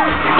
Woo!